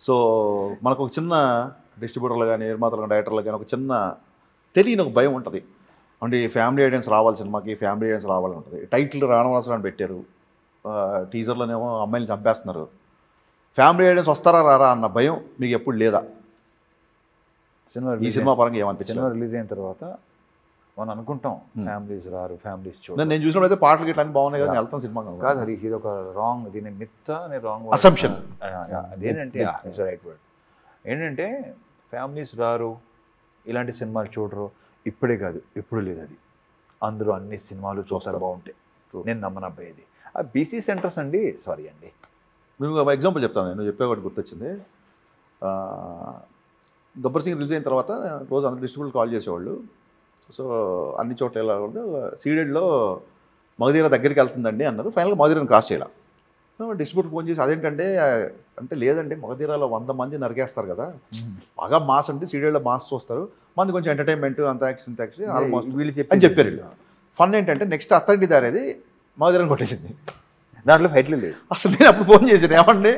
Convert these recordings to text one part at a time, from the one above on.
So మనకు ఒక చిన్న డిస్ట్రిబ్యూటర్లు కానీ నిర్మాతలు కానీ డైరెక్టర్లు కానీ ఒక చిన్న తెలియని ఒక భయం ఉంటుంది. అంటే ఫ్యామిలీ ఐడియన్స్ రావాలి సినిమాకి ఫ్యామిలీ ఐడియన్స్ రావాలని ఉంటుంది టైటిల్ రానవలసిన పెట్టారు. ఆ, టీజర్లోనేమో అమ్మాయిని చంపేస్తున్నారు. ఫ్యామిలీ ఐడియన్స్ వస్తారా రారా అన్న భయం మీకు ఎప్పుడు లేదా? సినిమా ఈ సినిమా పరంగా ఏమనిపించింది సినిమా రిలీజ్ అయిన తర్వాత మనం అనుకుంటాం. ఫ్యామిలీస్ రారు ఫ్యామిలీస్ చూడ నేను చూసినప్పుడు అయితే పాటలు ఇట్లా అన్ని బాగున్నాయి కదా నేను వెళ్తాను సినిమా కాదు హరి ఇది ఒక రాంగ్ దీని మిత్త అని రాంగ్ Assumption. అదేంటంటే రైట్ వర్డ్ ఏంటంటే ఫ్యామిలీస్ రారు ఇలాంటి సినిమాలు చూడరు. ఇప్పుడే కాదు ఎప్పుడు లేదు అది. అందరూ అన్ని సినిమాలు చూస్తారు బాగుంటాయి. నేను నమ్మన అబ్బాయి ఇది ఆ బీసీ సెంటర్స్ అండి సారీ అండి. మేము ఎగ్జాంపుల్ చెప్తాను నేను చెప్పే ఒకటి గుర్తొచ్చింది. గబ్బర్ సింగ్ రిలీజ్ అయిన తర్వాత రోజు అందరు డిస్ట్రిబ్యూటర్ కాల్ చేసేవాళ్ళు. సో అన్ని చోట్ల ఎలా ఉంటే సీడెడ్లో మగధీర దగ్గరికి వెళ్తుందండి అన్నారు. ఫైనల్గా మగధీరని క్రాస్ చేయాలి. డిస్ట్రిబ్యూటర్ ఫోన్ చేసి అదేంటంటే అంటే లేదండి మగధీరాలో వంద మంది నరికేస్తారు కదా. బాగా మాస్ అంటే సీడెడ్లో మాస్ చూస్తారు. మంది కొంచెం ఎంటర్టైన్మెంట్ అంత యాక్షన్ ఇంత యాక్షన్ ఆల్మోస్ట్ వీళ్ళు అని చెప్పి చెప్పారు వీళ్ళు. ఫన్ ఏంటంటే నెక్స్ట్ అత్తంటి దారేది మగధీరని కొట్టేసింది. దాంట్లో ఫైట్లు లేదు అసలు నేను అప్పుడు ఫోన్ చేశాను ఏమండి?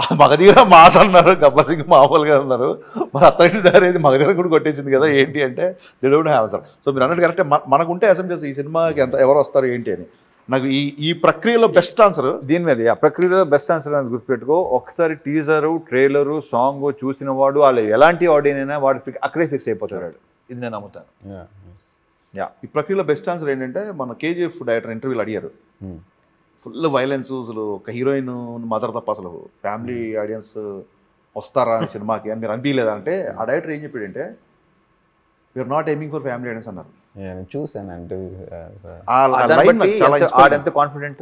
మగధీర మాస్ అన్నారు గబ్బర్ సింగ్ మామూలుగా అన్నారు. మరి అత్తడి దారేది మగధీర కూడా కొట్టేసింది కదా ఏంటి అంటే they don't have sir so మీరు అన్నట్టు కరెక్టే మన- మనకుంటే అసెంబ్లీస్ ఈ సినిమాకి ఎంత ఎవరు వస్తారు ఏంటి అని. నాకు ఈ ఈ ప్రక్రియలో బెస్ట్ ఆన్సర్ దీని మీద ఆ ప్రక్రియలో బెస్ట్ ఆన్సర్ అనేది గుర్తుపెట్టుకో. ఒకసారి టీజరు ట్రైలరు సాంగ్ చూసిన వాడు వాళ్ళు ఎలాంటి ఆడియన్ అయినా వాడు ఫిక్ అక్కడే ఫిక్స్ అయిపోతాడు. ఇది నేను నమ్ముతాను. యా ఈ ప్రక్రియలో బెస్ట్ ఆన్సర్ ఏంటంటే మన కేజీఎఫ్ డైరెక్టర్ ఇంటర్వ్యూలు అడిగారు. ఫుల్ వైలెన్స్ అసలు ఒక హీరోయిన్ మదర్ తప్ప అసలు ఫ్యామిలీ ఆడియన్స్ వస్తారా అని సినిమాకి అని మీరు అనిపించలేదా అంటే ఆ డైరెక్టర్ ఏం చెప్పాడంటే we are not aiming for family audience అన్నారు. ఎంత-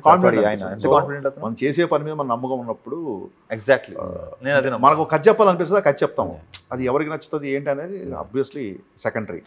కాన్ఫిడెంట్ ఆయన ఎంత కాన్ఫిడెంట్ మనం చేసే పని మీద మన నమ్మకం ఉన్నప్పుడు ఎగ్జాక్ట్లీ నేను అదే. మనకు ఒక కథ చెప్పాలనిపిస్తుంది ఆ కథ చెప్తాం అది ఎవరికి నచ్చుతుంది ఏంటి అనేది అబ్వియస్లీ సెకండరీ